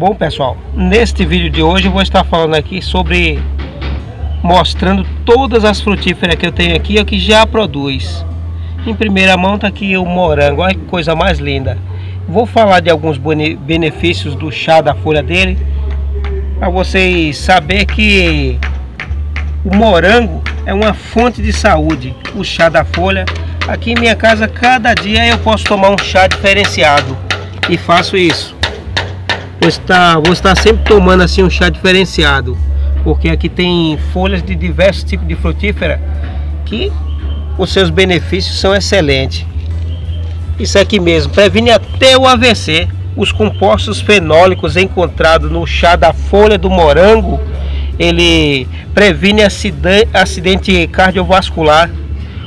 Bom pessoal, neste vídeo de hoje eu vou estar falando aqui sobre mostrando todas as frutíferas que eu tenho aqui que já produz. Em primeira mão está aqui o morango, olha que coisa mais linda. Vou falar de alguns benefícios do chá da folha dele para vocês saber que o morango é uma fonte de saúde. O chá da folha, aqui em minha casa cada dia eu posso tomar um chá diferenciado e faço isso. Estar, vou estar sempre tomando assim um chá diferenciado, porque aqui tem folhas de diversos tipos de frutífera que os seus benefícios são excelentes. Isso aqui mesmo, previne até o AVC. Os compostos fenólicos encontrados no chá da folha do morango, ele previne acidente cardiovascular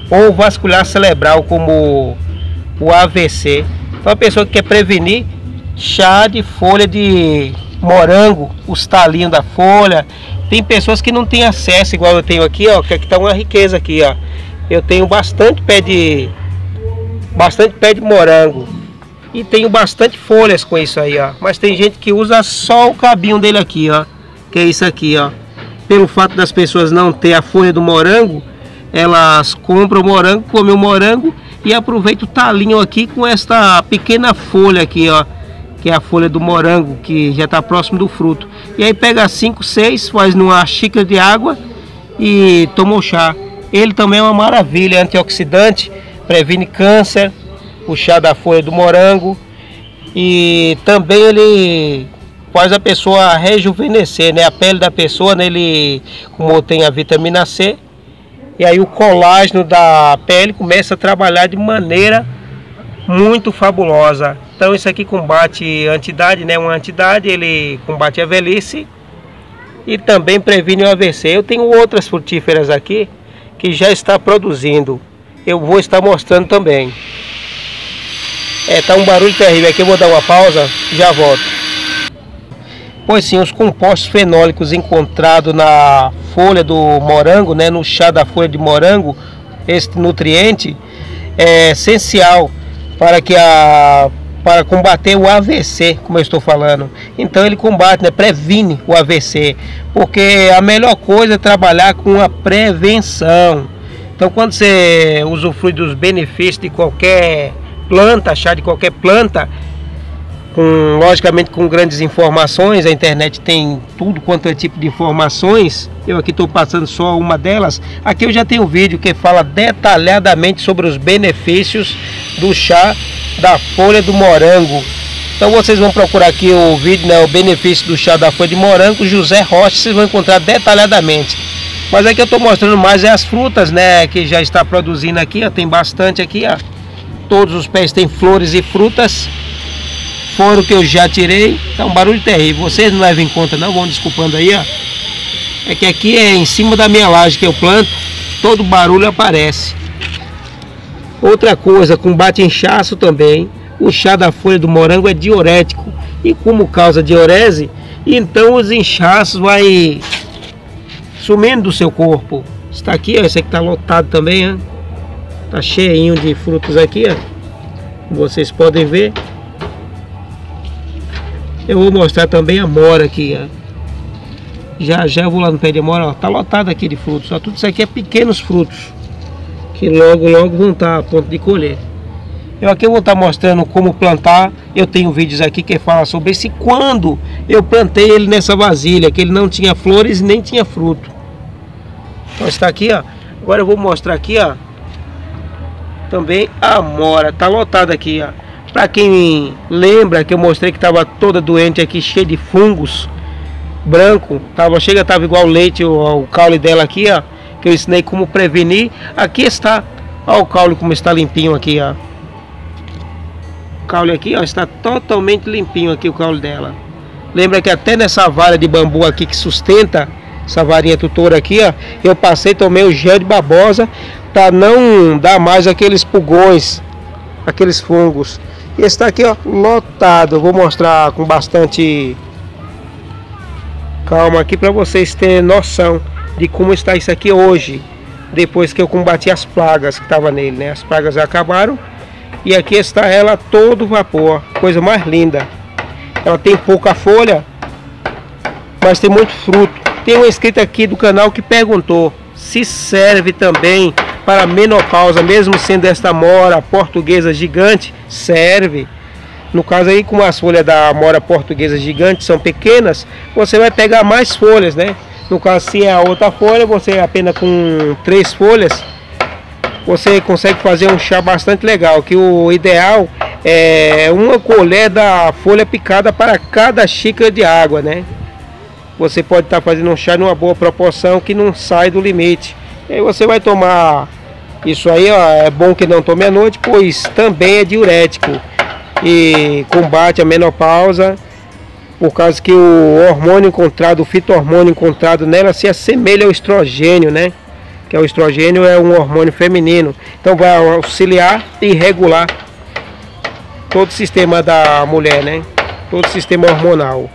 ou vascular cerebral como o AVC. Então a pessoa que quer prevenir, chá de folha de morango, os talinhos da folha. Tem pessoas que não têm acesso, igual eu tenho aqui, ó, que aqui tá uma riqueza aqui, ó. Eu tenho bastante pé de bastante pé de morango e tenho bastante folhas com isso aí, ó. Mas tem gente que usa só o cabinho dele aqui, ó, que é isso aqui, ó. Pelo fato das pessoas não ter a folha do morango, elas compram o morango, comem o morango e aproveitam o talinho aqui com esta pequena folha aqui, ó que é a folha do morango, que já está próximo do fruto. E aí pega 5, 6, faz numa xícara de água e toma o chá. Ele também é uma maravilha, antioxidante, previne câncer, o chá da folha do morango. E também ele faz a pessoa rejuvenescer, né? A pele da pessoa, né? ele, como tem a vitamina C, e aí o colágeno da pele começa a trabalhar de maneira muito fabulosa. Então isso aqui combate a antidade, né? Uma antidade, ele combate a velhice e também previne o AVC. Eu tenho outras frutíferas aqui que já está produzindo. Eu vou estar mostrando também. É, tá um barulho terrível aqui, eu vou dar uma pausa, já volto. Pois sim, os compostos fenólicos encontrados na folha do morango, né, no chá da folha de morango, este nutriente é essencial para que a para combater o AVC, como eu estou falando. Então ele combate, né, previne o AVC, porque a melhor coisa é trabalhar com a prevenção. Então quando você usufrui dos benefícios de qualquer planta, chá de qualquer planta, com, logicamente com grandes informações, a internet tem tudo quanto é tipo de informações. Eu aqui estou passando só uma delas. Aqui eu já tenho um vídeo que fala detalhadamente sobre os benefícios do chá da folha do morango. Então vocês vão procurar aqui o vídeo, né, o benefício do chá da folha de morango, José Rocha, vocês vão encontrar detalhadamente. Mas aqui eu estou mostrando mais é as frutas, né, que já está produzindo aqui, ó, tem bastante aqui, ó. Todos os pés têm flores e frutas. Fora o que eu já tirei, tá um barulho terrível. Vocês não levam em conta não, vão desculpando aí, ó. É que aqui é em cima da minha laje que eu planto, todo barulho aparece. Outra coisa, combate inchaço também. O chá da folha do morango é diurético. E como causa diurese, então os inchaços vai sumindo do seu corpo. Está aqui, ó, esse aqui está lotado também, ó. Tá cheinho de frutos aqui, ó. Vocês podem ver. Eu vou mostrar também a mora aqui, ó. Já já eu vou lá no pé de mora, ó. Tá lotado aqui de frutos. Ó. Tudo isso aqui é pequenos frutos que logo logo vão estar a ponto de colher. Eu aqui vou estar mostrando como plantar. Eu tenho vídeos aqui que fala sobre esse quando eu plantei ele nessa vasilha, que ele não tinha flores nem tinha fruto. Então está aqui, ó. Agora eu vou mostrar aqui, ó. Também a mora, tá lotada aqui, ó. Para quem lembra que eu mostrei que estava toda doente aqui, cheia de fungos, branco, tava chega tava igual leite o, o caule dela aqui, ó que eu ensinei como prevenir. Aqui está, olha o caule como está limpinho aqui, ó. O caule aqui, ó, está totalmente limpinho aqui o caule dela. Lembra que até nessa vara de bambu aqui que sustenta essa varinha tutora aqui, ó, eu passei, tomei o gel de babosa para não dar mais aqueles pulgões, aqueles fungos. E está aqui, ó, lotado. Vou mostrar com bastante calma aqui para vocês terem noção de como está isso aqui hoje, depois que eu combati as pragas que estavam nele, né? As pragas acabaram e aqui está ela todo vapor, coisa mais linda. ela tem pouca folha, mas tem muito fruto. Tem uma inscrita aqui do canal que perguntou se serve também para menopausa, mesmo sendo esta mora portuguesa gigante, serve. No caso aí, como as folhas da mora portuguesa gigante são pequenas, você vai pegar mais folhas, né? No caso, se é a outra folha, você apenas com três folhas, você consegue fazer um chá bastante legal. Que o ideal é uma colher da folha picada para cada xícara de água, né? Você pode estar tá fazendo um chá numa boa proporção que não sai do limite. E aí você vai tomar isso aí, ó, é bom que não tome à noite, pois também é diurético e combate a menopausa, por causa que o hormônio encontrado, o fito-hormônio encontrado nela se assemelha ao estrogênio, né? Que é o estrogênio é um hormônio feminino. Então vai auxiliar e regular todo o sistema da mulher, né? Todo o sistema hormonal.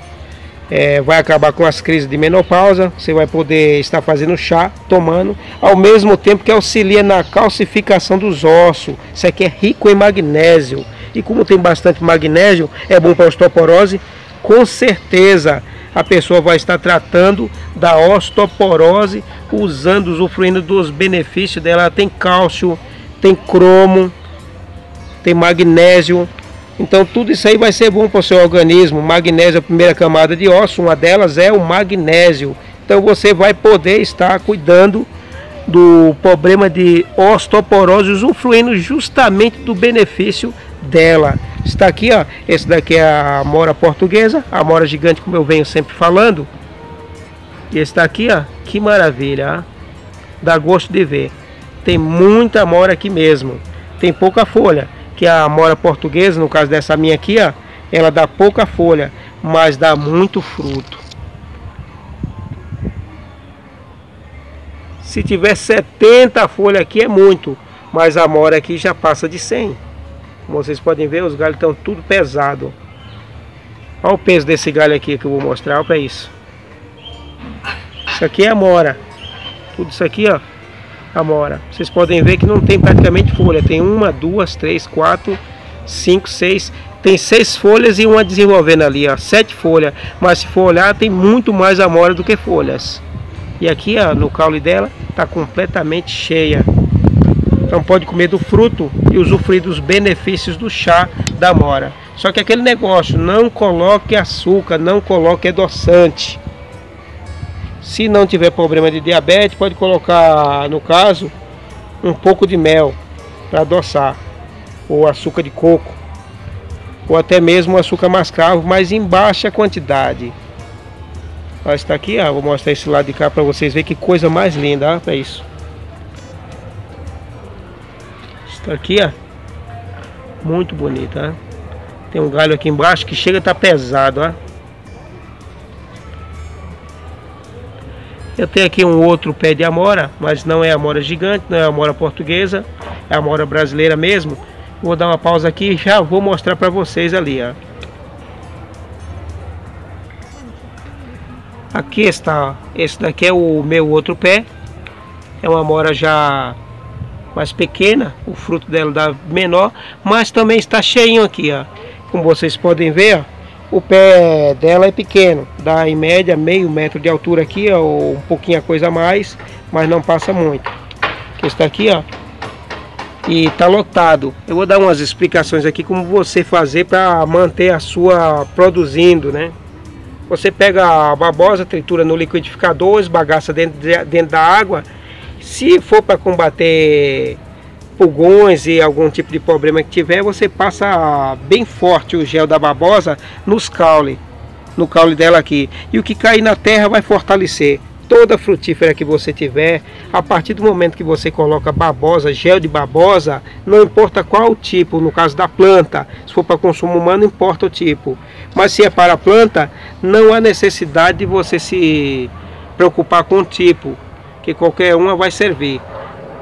É, vai acabar com as crises de menopausa, você vai poder estar fazendo chá, tomando, ao mesmo tempo que auxilia na calcificação dos ossos. Isso aqui é rico em magnésio. E como tem bastante magnésio, é bom para osteoporose. Com certeza a pessoa vai estar tratando da osteoporose, usando, usufruindo dos benefícios dela. Ela tem cálcio, tem cromo, tem magnésio. Então tudo isso aí vai ser bom para o seu organismo. Magnésio é a primeira camada de osso, uma delas é o magnésio. Então você vai poder estar cuidando do problema de osteoporose, usufruindo justamente do benefício dela. Está aqui, ó. Esse daqui é a mora portuguesa, a mora gigante, como eu venho sempre falando. E esse daqui, ó, que maravilha, ó. Dá gosto de ver. Tem muita mora aqui mesmo. Tem pouca folha, que a mora portuguesa, no caso dessa minha aqui, ó, ela dá pouca folha, mas dá muito fruto. Se tiver 70 folhas aqui é muito, mas a mora aqui já passa de 100. Como vocês podem ver, os galhos estão tudo pesado. Olha o peso desse galho aqui que eu vou mostrar, olha isso. Isso aqui é amora. Tudo isso aqui, ó, amora. Vocês podem ver que não tem praticamente folha. Tem uma, duas, três, quatro, cinco, seis. Tem seis folhas e uma desenvolvendo ali, ó, sete folhas. Mas se for olhar, tem muito mais amora do que folhas. E aqui, ó, no caule dela, está completamente cheia. Então pode comer do fruto e usufruir dos benefícios do chá da mora. Só que aquele negócio, não coloque açúcar, não coloque adoçante. Se não tiver problema de diabetes, pode colocar, no caso, um pouco de mel para adoçar, ou açúcar de coco, ou até mesmo açúcar mascavo, mas em baixa quantidade. Está aqui, ó, vou mostrar esse lado de cá para vocês verem que coisa mais linda, ó, é isso. Aqui, ó. Muito bonita, ó. Tem um galho aqui embaixo que chega a tá pesado, ó. Eu tenho aqui um outro pé de amora, mas não é amora gigante, não é amora portuguesa, é amora brasileira mesmo. Vou dar uma pausa aqui e já vou mostrar para vocês ali, ó. Aqui está, ó. esse daqui é o meu outro pé. É uma amora já mais pequena, o fruto dela dá menor, mas também está cheinho aqui, ó. Como vocês podem ver, ó, o pé dela é pequeno, dá em média meio metro de altura aqui, ó, ou um pouquinho a coisa a mais, mas não passa muito. Que está aqui, ó, e está lotado. Eu vou dar umas explicações aqui como você fazer para manter a sua produzindo, né? Você pega a babosa, tritura no liquidificador, esbagaça dentro, de, dentro da água se for para combater pulgões e algum tipo de problema que tiver, você passa bem forte o gel da babosa nos caule, no caule dela aqui. E o que cair na terra vai fortalecer toda frutífera que você tiver. A partir do momento que você coloca babosa, gel de babosa, não importa qual tipo, no caso da planta, se for para consumo humano, importa o tipo. Mas se é para a planta, não há necessidade de você se preocupar com o tipo que qualquer uma vai servir.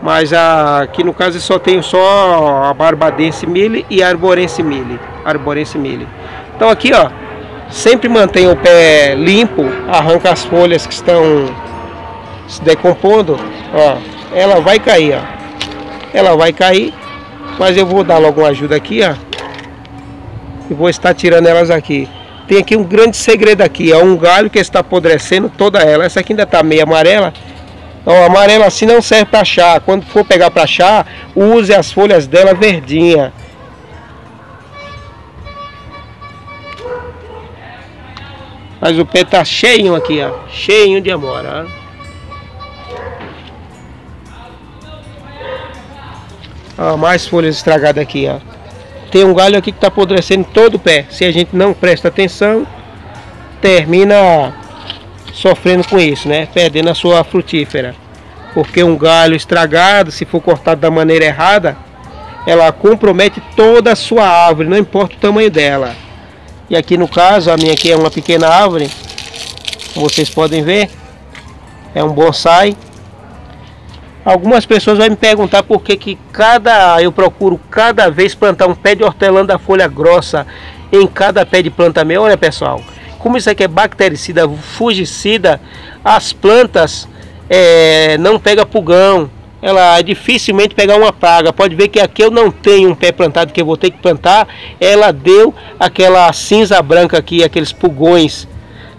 Mas a, aqui no caso só tenho só a barbadense mille e a arborense mille. Arborense mille. Então aqui ó, sempre mantenha o pé limpo, arranca as folhas que estão se decompondo, ó, ela vai cair, ó. Ela vai cair, mas eu vou dar logo uma ajuda aqui, ó. E vou estar tirando elas aqui. tem aqui um grande segredo aqui, é um galho que está apodrecendo toda ela. Essa aqui ainda está meio amarela. Ó, amarela assim não serve para chá. Quando for pegar para chá, use as folhas dela verdinha. Mas o pé tá cheinho aqui, ó. Cheinho de amora, ó. mais folhas estragadas aqui, ó. Tem um galho aqui que tá apodrecendo todo o pé. Se a gente não presta atenção, termina sofrendo com isso, né? Perdendo a sua frutífera. Porque um galho estragado, se for cortado da maneira errada, ela compromete toda a sua árvore, não importa o tamanho dela. E aqui no caso, a minha aqui é uma pequena árvore, como vocês podem ver, é um bonsai. Algumas pessoas vão me perguntar por que, que cada eu procuro cada vez plantar um pé de hortelã da folha grossa em cada pé de planta meu. Olha pessoal, como isso aqui é bactericida, fungicida, as plantas é, não pega pulgão, ela dificilmente pegar uma praga. Pode ver que aqui eu não tenho um pé plantado que eu vou ter que plantar. Ela deu aquela cinza branca aqui, aqueles pulgões,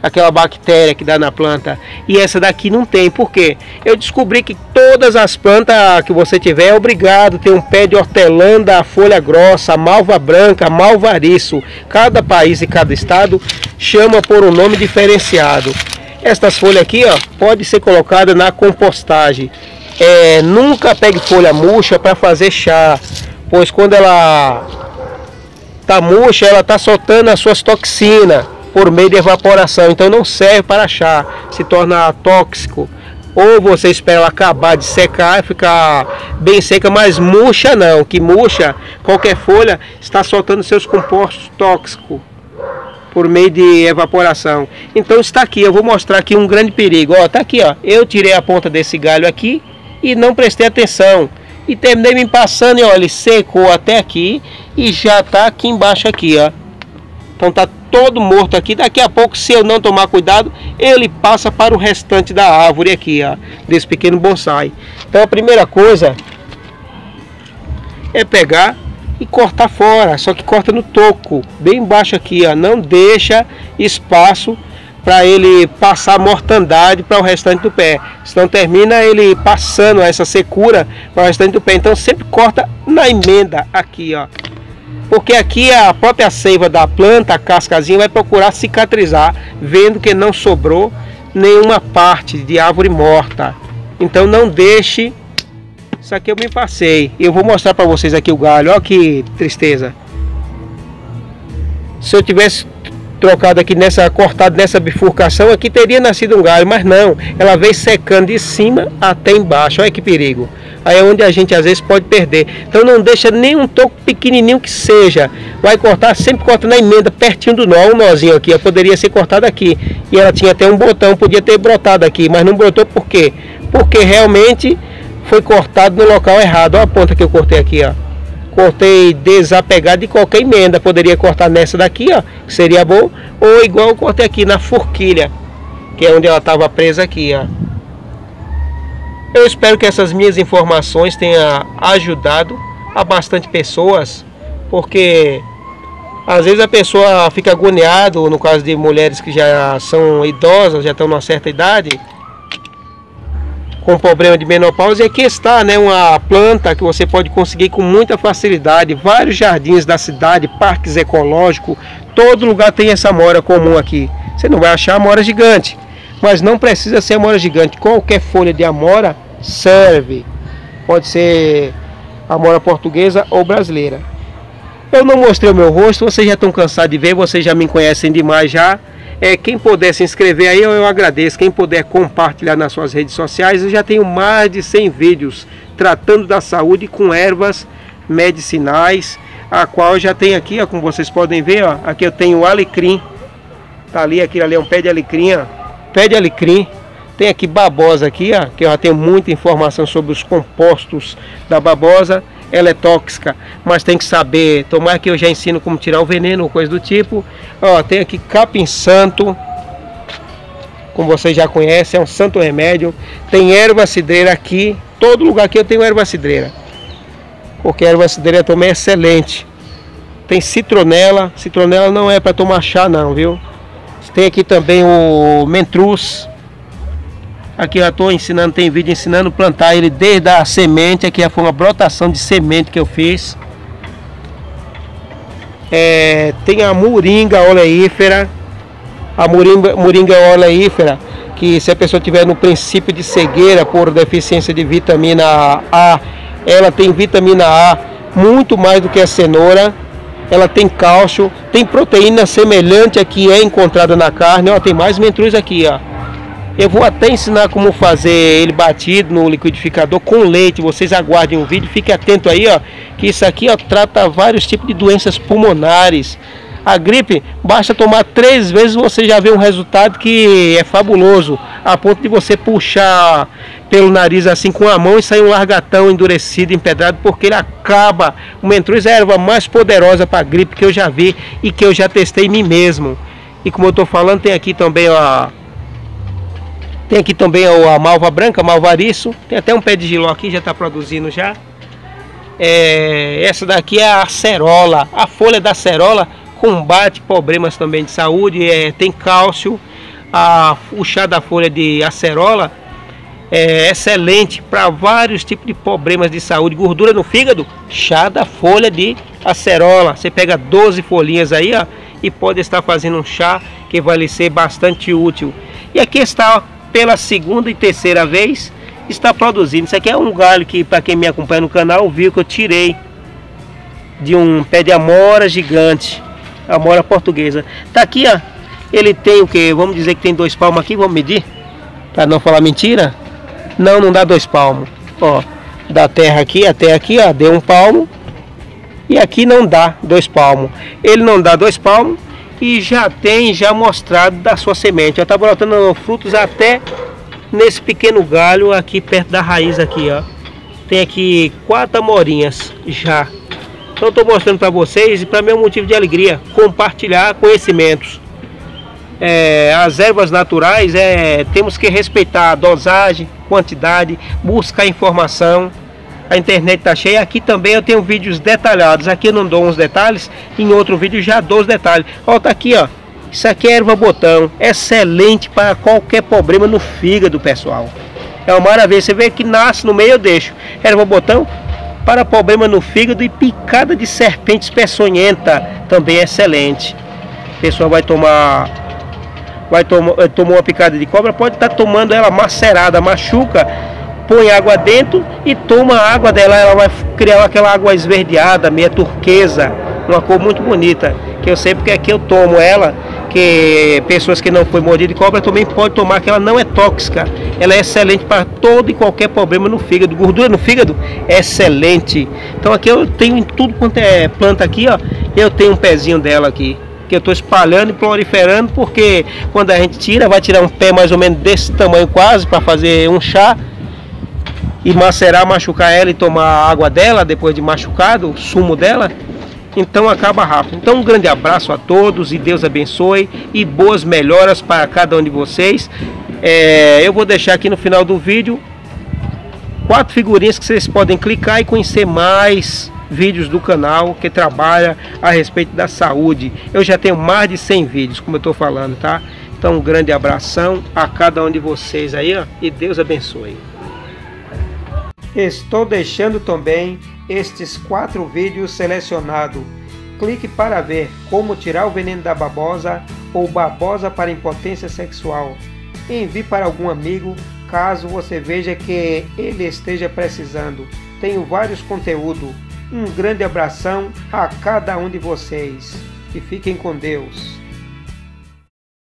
aquela bactéria que dá na planta. E essa daqui não tem. Por quê? Eu descobri que todas as plantas que você tiver é obrigado a ter um pé de hortelã da folha grossa, malva branca, malvariço. Cada país e cada estado chama por um nome diferenciado. Estas folhas aqui, ó, pode ser colocada na compostagem. É, nunca pegue folha murcha para fazer chá, pois quando ela tá murcha, ela tá soltando as suas toxinas por meio de evaporação, então não serve para chá, se torna tóxico. Ou você espera ela acabar de secar e ficar bem seca, mas murcha não, que murcha, qualquer folha está soltando seus compostos tóxicos por meio de evaporação. Então está aqui, eu vou mostrar aqui um grande perigo. Ó, tá aqui, ó. Eu tirei a ponta desse galho aqui e não prestei atenção. E terminei me passando e olha, secou até aqui e já está aqui embaixo aqui, ó. Então tá todo morto aqui. Daqui a pouco, se eu não tomar cuidado, ele passa para o restante da árvore aqui, ó, desse pequeno bonsai. Então a primeira coisa é pegar e cortar fora, só que corta no toco, bem embaixo aqui, ó. Não deixa espaço para ele passar mortandade para o restante do pé. Senão termina ele passando essa secura para o restante do pé. Então sempre corta na emenda aqui, ó. Porque aqui a própria seiva da planta, a cascazinha, vai procurar cicatrizar, vendo que não sobrou nenhuma parte de árvore morta. Então não deixe. Isso aqui eu me passei. Eu vou mostrar para vocês aqui o galho. Olha que tristeza. Se eu tivesse trocado aqui nessa, cortado nessa bifurcação, aqui teria nascido um galho, mas não, ela veio secando de cima até embaixo, olha que perigo. Aí é onde a gente às vezes pode perder. Então não deixa nem um toco pequenininho que seja. Vai cortar, sempre corta na emenda, pertinho do nó, um nozinho aqui, ó, poderia ser cortado aqui. E ela tinha até um botão, podia ter brotado aqui, mas não brotou por quê? Porque realmente foi cortado no local errado. Olha a ponta que eu cortei aqui, ó cortei desapegado de qualquer emenda. Poderia cortar nessa daqui, ó, que seria bom. Ou igual eu cortei aqui na forquilha, que é onde ela estava presa aqui, ó. Eu espero que essas minhas informações tenham ajudado a bastante pessoas, porque às vezes a pessoa fica agoniado, no caso de mulheres que já são idosas, já estão numa certa idade, com problema de menopausa. E aqui está né, uma planta que você pode conseguir com muita facilidade. Vários jardins da cidade, parques ecológicos, todo lugar tem essa mora comum aqui. Você não vai achar amora gigante, mas não precisa ser amora gigante. Qualquer folha de amora serve. Pode ser amora portuguesa ou brasileira. Eu não mostrei o meu rosto, vocês já estão cansados de ver, vocês já me conhecem demais já. É, quem puder se inscrever aí, eu, eu agradeço. Quem puder compartilhar nas suas redes sociais, eu já tenho mais de 100 vídeos tratando da saúde com ervas medicinais, a qual eu já tenho aqui, ó, como vocês podem ver, ó, aqui eu tenho alecrim, tá ali, aquilo ali é um pé de alecrim, ó, pé de alecrim, tem aqui babosa aqui, ó, que eu já tenho muita informação sobre os compostos da babosa, ela é tóxica, mas tem que saber, tomar que eu já ensino como tirar o veneno coisa do tipo. Ó, tem aqui capim santo, como vocês já conhecem, é um santo remédio. Tem erva cidreira aqui, todo lugar aqui eu tenho erva cidreira. Porque a erva cidreira também é excelente. Tem citronela. Citronela não é para tomar chá não, viu? Tem aqui também o mentruz. Aqui eu estou ensinando, tem vídeo ensinando plantar ele desde a semente. Aqui foi uma brotação de semente que eu fiz. É, tem a moringa oleífera. A moringa, moringa oleífera, que se a pessoa tiver no princípio de cegueira por deficiência de vitamina A, ela tem vitamina A muito mais do que a cenoura ela tem cálcio, tem proteína semelhante a que é encontrada na carne, ó, tem mais mentruz aqui, ó. Eu vou até ensinar como fazer ele batido no liquidificador com leite. Vocês aguardem o vídeo, fique atento aí, ó, que isso aqui ó, trata vários tipos de doenças pulmonares. A gripe, basta tomar três vezes você já vê um resultado que é fabuloso, a ponto de você puxar pelo nariz assim com a mão e sair um largatão endurecido, empedrado, porque ele acaba. O mentruz é a erva mais poderosa para gripe que eu já vi e que eu já testei em mim mesmo. E como eu estou falando, tem aqui também a tem aqui também a malva branca, malvariço. Tem até um pé de giló aqui, já está produzindo já. É, essa daqui é a acerola. A folha da acerola combate problemas também de saúde, é, tem cálcio. A, o chá da folha de acerola é excelente para vários tipos de problemas de saúde. Gordura no fígado, chá da folha de acerola. Você pega 12 folhinhas aí ó, e pode estar fazendo um chá que vai lhe ser bastante útil. E aqui está pela segunda e terceira vez está produzindo. Isso aqui é um galho que para quem me acompanha no canal viu que eu tirei de um pé de amora gigante a mora portuguesa. Tá aqui, ó. Ele tem o que? Vamos dizer que tem dois palmos aqui, vamos medir? Para não falar mentira? Não, não dá dois palmos. Ó, da terra aqui até aqui, ó, deu um palmo. E aqui não dá dois palmos. Ele não dá dois palmos e já tem já mostrado da sua semente. Já tá brotando frutos até nesse pequeno galho aqui perto da raiz aqui, ó. Tem aqui quatro amorinhas já então estou mostrando para vocês e para mim é um motivo de alegria compartilhar conhecimentos. É, as ervas naturais é, temos que respeitar a dosagem, quantidade, buscar informação. A internet está cheia. Aqui também eu tenho vídeos detalhados. Aqui eu não dou uns detalhes, em outro vídeo já dou os detalhes. Ó, tá aqui, ó. Isso aqui é erva botão, excelente para qualquer problema no fígado, pessoal. É uma maravilha. Você vê que nasce no meio, eu deixo. Erva botão, para problema no fígado e picada de serpente peçonhenta também é excelente. A pessoa vai tomar vai tomar eh, tomou uma picada de cobra, pode estar tá tomando ela macerada, machuca, põe água dentro e toma a água dela, ela vai criar aquela água esverdeada, meia turquesa, uma cor muito bonita, que eu sei porque aqui eu tomo ela que pessoas que não foi mordido de cobra também pode tomar, que ela não é tóxica. Ela é excelente para todo e qualquer problema no fígado. Gordura no fígado é excelente. Então aqui eu tenho em tudo quanto é planta aqui, ó. Eu tenho um pezinho dela aqui. Que eu estou espalhando e proliferando, porque quando a gente tira, vai tirar um pé mais ou menos desse tamanho quase para fazer um chá e macerar, machucar ela e tomar a água dela depois de machucado, o sumo dela então acaba rápido. Então um grande abraço a todos e Deus abençoe e boas melhoras para cada um de vocês. É, eu vou deixar aqui no final do vídeo quatro figurinhas que vocês podem clicar e conhecer mais vídeos do canal que trabalha a respeito da saúde. Eu já tenho mais de 100 vídeos, como eu estou falando, tá? Então um grande abração a cada um de vocês aí, ó, e Deus abençoe. Estou deixando também estes quatro vídeos selecionados. Clique para ver como tirar o veneno da babosa ou babosa para impotência sexual. Envie para algum amigo caso você veja que ele esteja precisando. Tenho vários conteúdos. Um grande abração a cada um de vocês e fiquem com Deus.